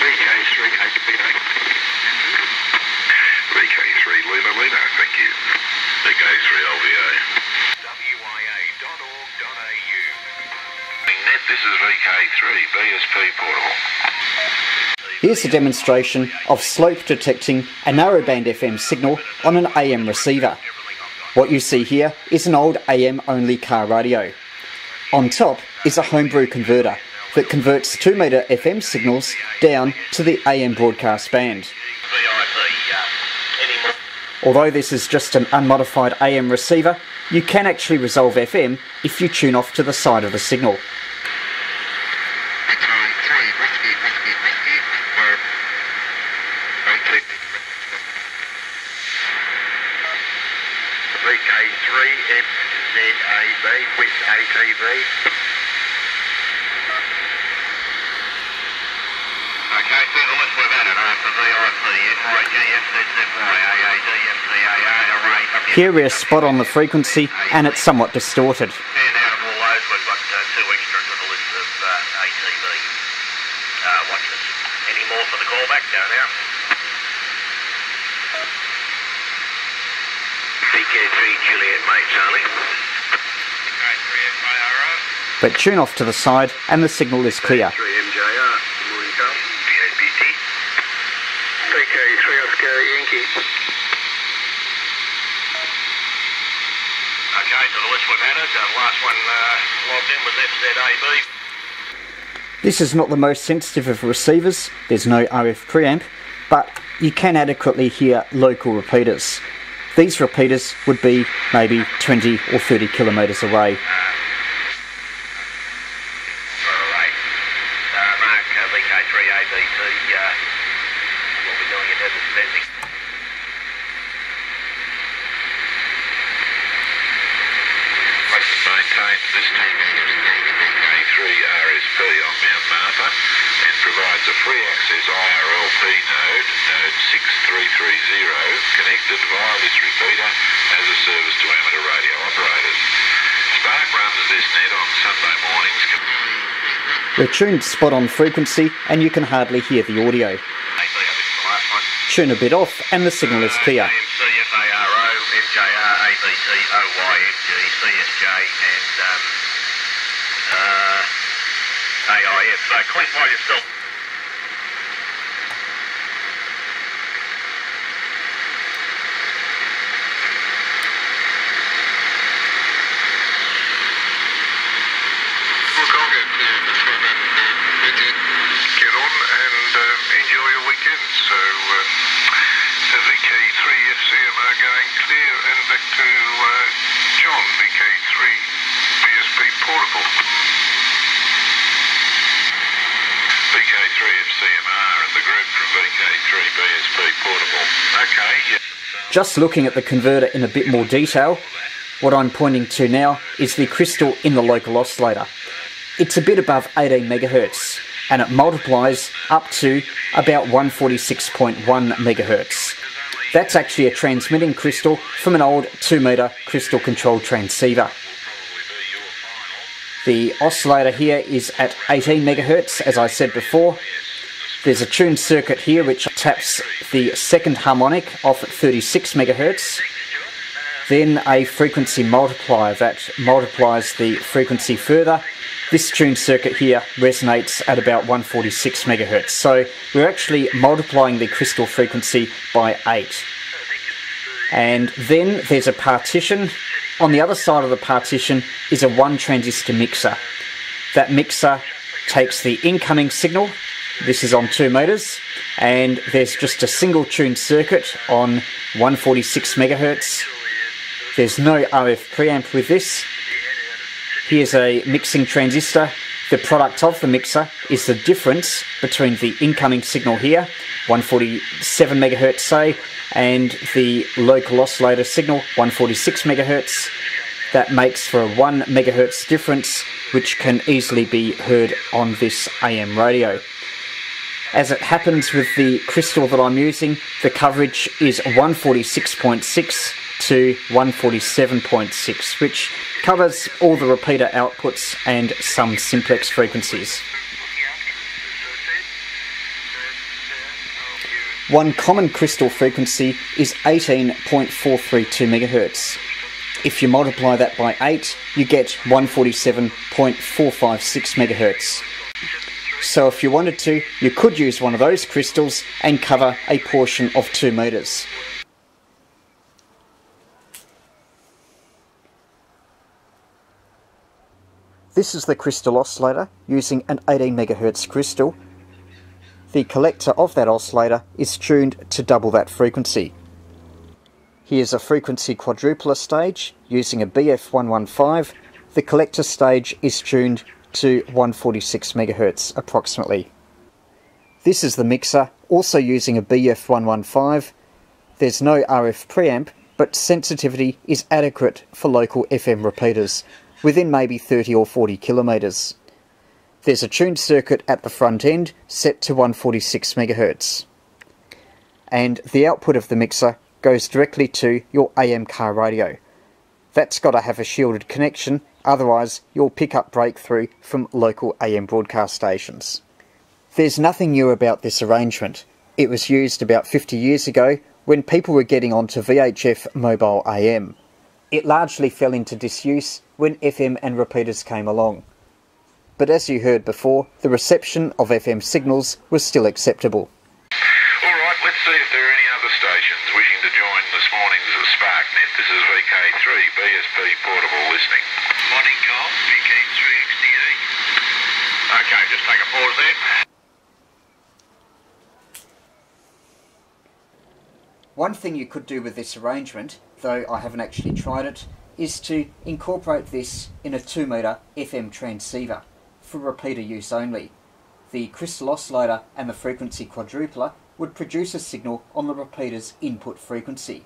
VK3 HPA. VK3 Lima Lima, thank you. VK3 LVA. Net, this is VK3 BSP portable. Here's a demonstration of slope detecting a narrowband FM signal on an AM receiver. What you see here is an old AM only car radio. On top is a homebrew converter that converts 2 metre FM signals down to the AM broadcast band. Although this is just an unmodified AM receiver, you can actually resolve FM if you tune off to the side of the signal. Time 3, Whiskey, Whiskey, Whiskey. Where? VK. VK3 FZAB with ATV. Okay, see the list we've added after VIP, FIGFZZY, AAD, FCAA, array, W. Here we're spot on the frequency and it's somewhat distorted. And out of all those, we've got uh, two extra to the list of uh, ATV uh, watches. Any more for the callback? Go now. VK3 Juliet, mate, Charlie. VK3 FIRO. But tune off to the side and the signal is clear. Okay, the list we've added, uh, the last one uh, logged in was FZAB. This is not the most sensitive of receivers, there's no RF preamp, but you can adequately hear local repeaters. These repeaters would be maybe 20 or 30 kilometres away. Uh, Mark, uh, VK3 ABT, uh, we'll be doing a desert spending. Maintain this TV is VK3 RSP on Mount Martha and provides a free access IRLP node, node 6330, connected via this repeater as a service to amateur radio operators. SPARC runs this net on Sunday mornings. We're tuned spot on frequency and you can hardly hear the audio. Tune a bit off and the signal is clear. Uh, AIF. So click by yourself. Look, I'll get uh, this one and uh, let you get on and uh, enjoy your weekend. So, uh, so VK3 FCMR going clear and back to uh, John, VK3 BSP portable. VK3 FCMR and the group from VK3 BSP portable. Okay, yeah. Just looking at the converter in a bit more detail, what I'm pointing to now is the crystal in the local oscillator. It's a bit above 18 megahertz and it multiplies up to about 146.1 megahertz. That's actually a transmitting crystal from an old 2 meter crystal controlled transceiver. The oscillator here is at 18 megahertz, as I said before. There's a tuned circuit here which taps the second harmonic off at 36 megahertz. Then a frequency multiplier that multiplies the frequency further. This tuned circuit here resonates at about 146 megahertz. So we're actually multiplying the crystal frequency by 8. And then there's a partition. On the other side of the partition is a one transistor mixer. That mixer takes the incoming signal, this is on 2 meters, and there's just a single tuned circuit on 146 megahertz. There's no RF preamp with this. Here's a mixing transistor. The product of the mixer is the difference between the incoming signal here, 147 megahertz say, and the local oscillator signal, 146 megahertz. That makes for a 1 megahertz difference, which can easily be heard on this AM radio. As it happens with the crystal that I'm using, the coverage is 146.6 to 147.6, which covers all the repeater outputs and some simplex frequencies. One common crystal frequency is 18.432 MHz. If you multiply that by 8, you get 147.456 MHz. So if you wanted to, you could use one of those crystals and cover a portion of 2 metres. This is the crystal oscillator using an 18 MHz crystal. The collector of that oscillator is tuned to double that frequency. Here's a frequency quadrupler stage using a BF115. The collector stage is tuned to 146 MHz approximately. This is the mixer, also using a BF115. There's no RF preamp, but sensitivity is adequate for local FM repeaters, within maybe 30 or 40 kilometres. There's a tuned circuit at the front end set to 146 MHz. And the output of the mixer goes directly to your AM car radio. That's got to have a shielded connection, otherwise you'll pick up breakthrough from local AM broadcast stations. There's nothing new about this arrangement. It was used about 50 years ago when people were getting onto VHF mobile AM. It largely fell into disuse when FM and repeaters came along. But as you heard before, the reception of FM signals was still acceptable. All right, let's see if there are any other stations wishing to join this morning's SparkNet. This is VK3, BSP Portable Listening. Morning, Carl. VK3XDA. Okay, just take a pause there. One thing you could do with this arrangement, though I haven't actually tried it, is to incorporate this in a 2 metre FM transceiver for repeater use only. The crystal oscillator and the frequency quadrupler would produce a signal on the repeater's input frequency.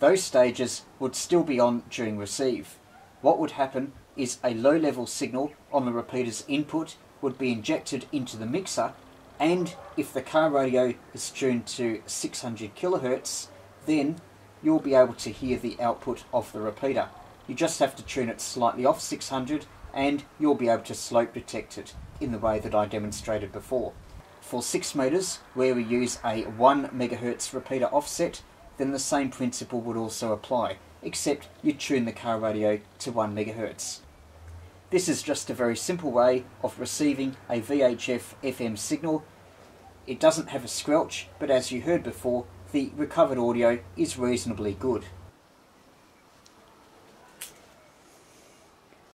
Those stages would still be on during receive. What would happen is a low level signal on the repeater's input would be injected into the mixer and if the car radio is tuned to 600 kilohertz then you'll be able to hear the output of the repeater. You just have to tune it slightly off 600 and you'll be able to slope detect it in the way that I demonstrated before. For 6 meters, where we use a 1 megahertz repeater offset, then the same principle would also apply, except you tune the car radio to 1 megahertz. This is just a very simple way of receiving a VHF FM signal. It doesn't have a squelch, but as you heard before, the recovered audio is reasonably good.